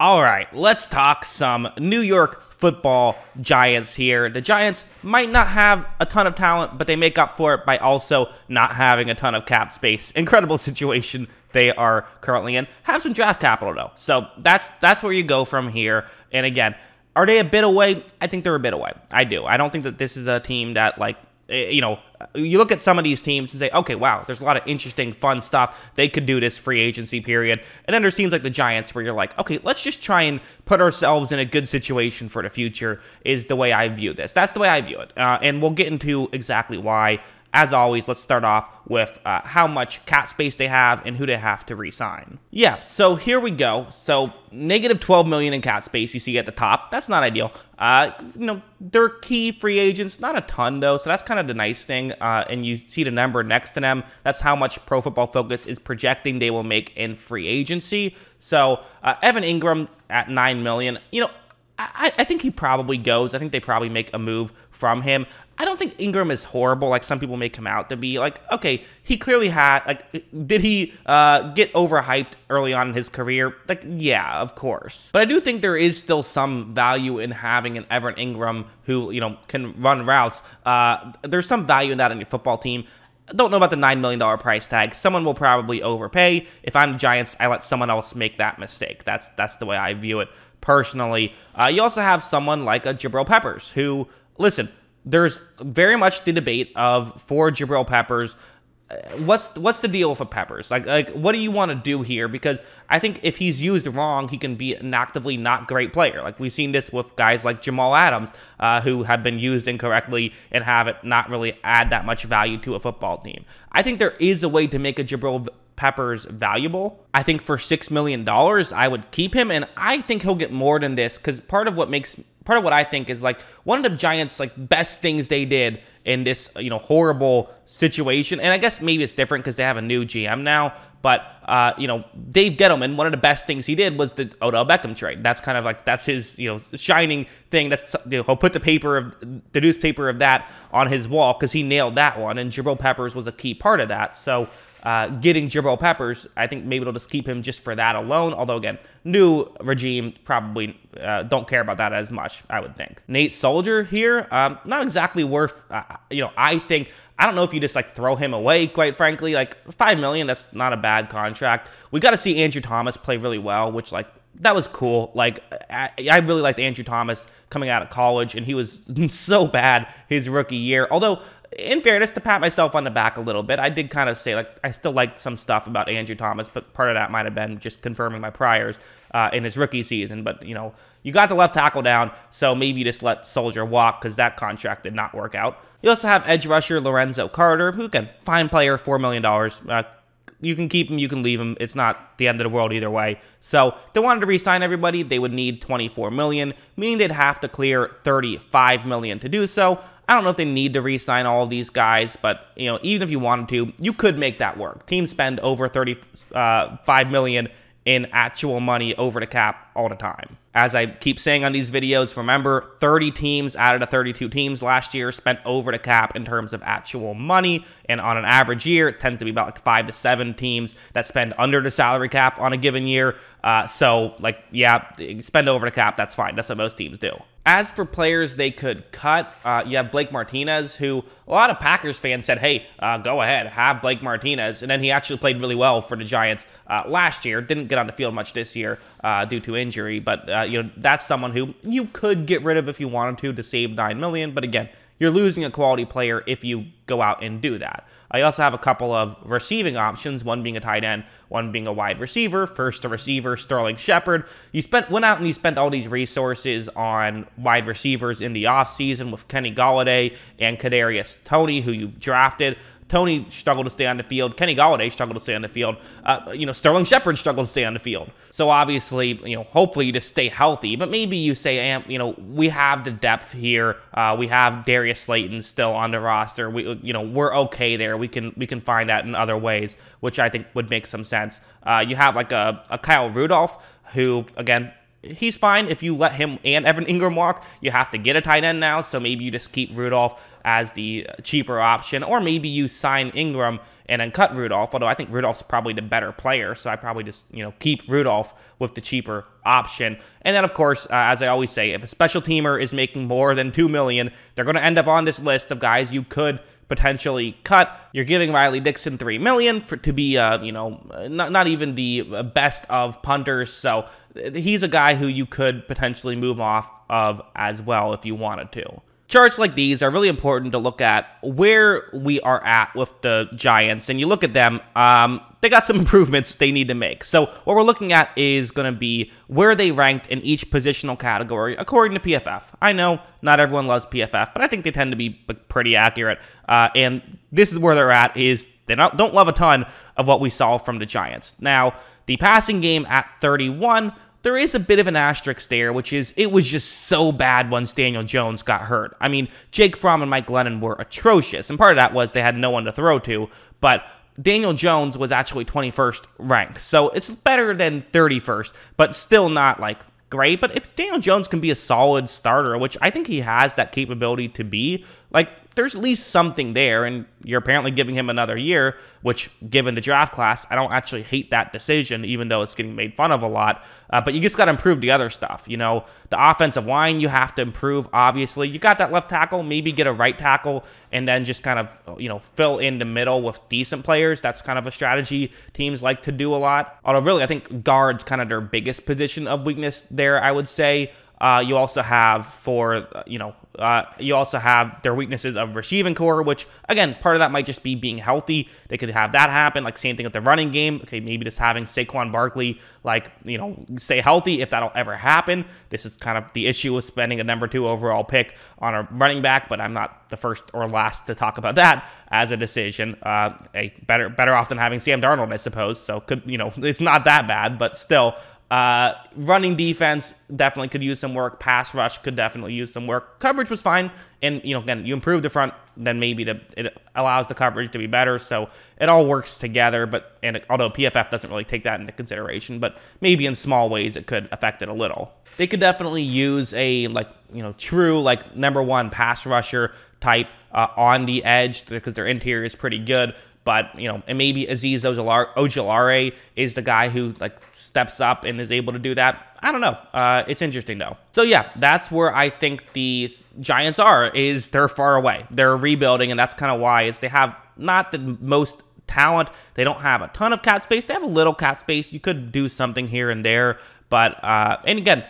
All right, let's talk some New York football Giants here. The Giants might not have a ton of talent, but they make up for it by also not having a ton of cap space. Incredible situation they are currently in. Have some draft capital though. So that's that's where you go from here. And again, are they a bit away? I think they're a bit away. I do. I don't think that this is a team that like you know, you look at some of these teams and say, okay, wow, there's a lot of interesting, fun stuff. They could do this free agency period. And then there seems like the Giants where you're like, okay, let's just try and put ourselves in a good situation for the future, is the way I view this. That's the way I view it. Uh, and we'll get into exactly why as always, let's start off with uh, how much cap space they have and who they have to re-sign. Yeah, so here we go. So negative 12 million in cap space you see at the top. That's not ideal. Uh, you know, they're key free agents, not a ton though, so that's kind of the nice thing. Uh, and you see the number next to them. That's how much Pro Football Focus is projecting they will make in free agency. So uh, Evan Engram at 9 million. You know, I, I, think he probably goes. I think they probably make a move from him. I don't think Engram is horrible like some people make him out to be. Like, okay, he clearly had like did he uh, get overhyped early on in his career? Like, yeah, of course. But I do think there is still some value in having an Evan Engram who, you know, can run routes. Uh, there's some value in that on your football team. Don't know about the $9 million price tag. Someone will probably overpay. If I'm Giants, I let someone else make that mistake. That's that's the way I view it personally. Uh, you also have someone like a Jabril Peppers who, listen, there's very much the debate of for Jabril Peppers. What's what's the deal with Peppers? Like like what do you want to do here? Because I think if he's used wrong, he can be an actively not great player. Like we've seen this with guys like Jamal Adams, uh, who have been used incorrectly and have it not really add that much value to a football team. I think there is a way to make a Jabril Peppers valuable. I think for $6 million, I would keep him, and I think he'll get more than this because part of what makes part of what I think is like one of the Giants' like best things they did in this you know horrible situation, and I guess maybe it's different because they have a new GM now. But uh, you know, Dave Gettleman, one of the best things he did was the Odell Beckham trade. That's kind of like that's his you know shining thing. That's you know, he'll put the paper of the newspaper of that on his wall because he nailed that one, and Jabril Peppers was a key part of that. So uh, getting Jabril Peppers, I think maybe they'll just keep him just for that alone. Although again, new regime probably uh, don't care about that as much. I would think. Nate Solder here, um, not exactly worth. Uh, you know, I think I don't know if you just like throw him away. Quite frankly, like five million, that's not a bad contract. We got to see Andrew Thomas play really well, which like that was cool. Like I, really liked Andrew Thomas coming out of college, and he was so bad his rookie year. Although in fairness, to pat myself on the back a little bit, I did kind of say like I still liked some stuff about Andrew Thomas, but part of that might have been just confirming my priors uh, in his rookie season. But you know, you got the left tackle down, so maybe just let Solder walk because that contract did not work out. You also have edge rusher Lorenzo Carter, who can fine player, four million dollars. Uh, you can keep him, you can leave him. It's not the end of the world either way. So they wanted to re-sign everybody. They would need 24 million, meaning they'd have to clear 35 million to do so. I don't know if they need to re-sign all of these guys, but you know, even if you wanted to, you could make that work. Teams spend over 35 uh, million in actual money over the cap all the time. As I keep saying on these videos, remember 30 teams out of the 32 teams last year spent over the cap in terms of actual money. And on an average year, it tends to be about like five to seven teams that spend under the salary cap on a given year. Uh, so, like, yeah, spend over the cap, that's fine. That's what most teams do. As for players they could cut, uh, you have Blake Martinez, who a lot of Packers fans said, hey, uh, go ahead, have Blake Martinez. And then he actually played really well for the Giants uh, last year. Didn't get on the field much this year uh, due to injury, but uh, you know that's someone who you could get rid of if you wanted to to save nine million. But again, you're losing a quality player if you go out and do that. I also have a couple of receiving options, one being a tight end, one being a wide receiver. First, a receiver, Sterling Shepard. You spent went out and you spent all these resources on wide receivers in the offseason with Kenny Golladay and Kadarius Toney, who you drafted. Toney struggled to stay on the field. Kenny Golladay struggled to stay on the field. Uh, you know, Sterling Shepard struggled to stay on the field. So obviously, you know, hopefully you just stay healthy. But maybe you say, you know, we have the depth here. Uh, we have Darius Slayton still on the roster. We, you know, we're okay there. We can we can find that in other ways, which I think would make some sense. Uh, you have like a, a Kyle Rudolph, who again he's fine if you let him and Evan Engram walk. You have to get a tight end now, so maybe you just keep Rudolph as the cheaper option, or maybe you sign Engram and then cut Rudolph. Although I think Rudolph's probably the better player, so I probably just you know keep Rudolph with the cheaper option. And then of course, uh, as I always say, if a special teamer is making more than two million, they're going to end up on this list of guys you could potentially cut. You're giving Riley Dixon three million for to be, uh, you know, not not even the best of punters. So he's a guy who you could potentially move off of as well if you wanted to. Charts like these are really important to look at where we are at with the Giants, and you look at them. Um, they got some improvements they need to make. So what we're looking at is going to be where they ranked in each positional category according to PFF. I know not everyone loves PFF, but I think they tend to be pretty accurate. Uh, and this is where they're at. Is they don't, don't love a ton of what we saw from the Giants. Now the passing game at 31 there is a bit of an asterisk there, which is it was just so bad once Daniel Jones got hurt. I mean, Jake Fromm and Mike Glennon were atrocious, and part of that was they had no one to throw to, but Daniel Jones was actually 21st ranked. So it's better than 31st, but still not like great. But if Daniel Jones can be a solid starter, which I think he has that capability to be, like there's at least something there, and you're apparently giving him another year, which, given the draft class, I don't actually hate that decision, even though it's getting made fun of a lot. Uh, but you just got to improve the other stuff. You know, the offensive line you have to improve, obviously. You got that left tackle, maybe get a right tackle, and then just kind of, you know, fill in the middle with decent players. That's kind of a strategy teams like to do a lot. Although, really, I think guard's kind of their biggest position of weakness there, I would say. Uh, you also have for you know uh, you also have their weaknesses of receiving corps, which again part of that might just be being healthy. They could have that happen. Like same thing with the running game. Okay, maybe just having Saquon Barkley like you know stay healthy if that'll ever happen. This is kind of the issue with spending a number two overall pick on a running back, but I'm not the first or last to talk about that as a decision. Uh, a better better off than having Sam Darnold, I suppose. So could you know it's not that bad, but still. Uh, running defense definitely could use some work. Pass rush could definitely use some work. Coverage was fine, and you know, again, you improve the front, then maybe the, it allows the coverage to be better. So it all works together. But and it, although PFF doesn't really take that into consideration, but maybe in small ways it could affect it a little. They could definitely use a like you know true like number one pass rusher type uh, on the edge because their interior is pretty good. But you know, and maybe Azeez Ojulari is the guy who like steps up and is able to do that. I don't know. Uh, it's interesting though. So yeah, that's where I think the Giants are. Is they're far away. They're rebuilding, and that's kind of why is they have not the most talent. They don't have a ton of cap space. They have a little cap space. You could do something here and there, but uh, and again,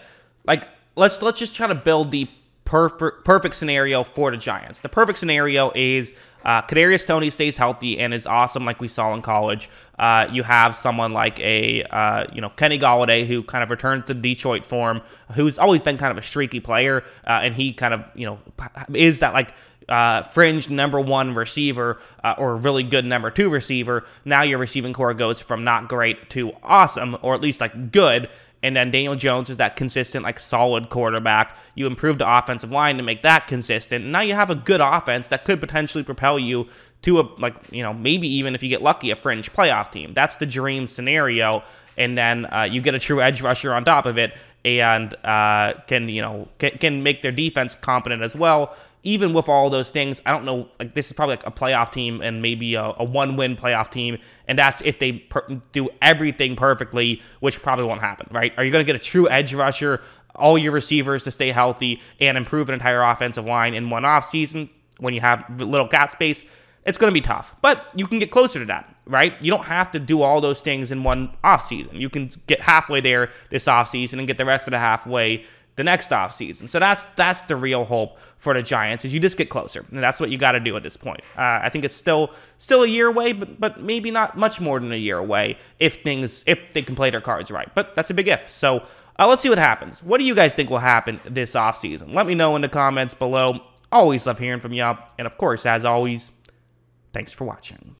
like let's let's just try to build the perfect perfect scenario for the Giants. The perfect scenario is uh, Kadarius Toney stays healthy and is awesome, like we saw in college. Uh, you have someone like a uh, you know Kenny Golladay who kind of returns to Detroit form, who's always been kind of a streaky player, uh, and he kind of you know is that like uh, fringe number one receiver uh, or really good number two receiver. Now your receiving corps goes from not great to awesome, or at least like good. And then Daniel Jones is that consistent, like solid quarterback. You improve the offensive line to make that consistent. And now you have a good offense that could potentially propel you to a, like, you know, maybe even if you get lucky, a fringe playoff team. That's the dream scenario. And then uh, you get a true edge rusher on top of it and uh, can, you know, can, can make their defense competent as well even with all those things, I don't know. Like this is probably like a playoff team and maybe a, a one-win playoff team, and that's if they per- do everything perfectly, which probably won't happen, right? Are you going to get a true edge rusher, all your receivers to stay healthy, and improve an entire offensive line in one off season when you have little cap space? It's going to be tough, but you can get closer to that, right? You don't have to do all those things in one off season. You can get halfway there this off season and get the rest of the halfway the next offseason. So that's that's the real hope for the Giants is you just get closer. And that's what you got to do at this point. Uh, I think it's still still a year away, but but maybe not much more than a year away if things if they can play their cards right. But that's a big if. So uh, let's see what happens. What do you guys think will happen this offseason? Let me know in the comments below. Always love hearing from y'all. And of course, as always, thanks for watching.